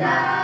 다.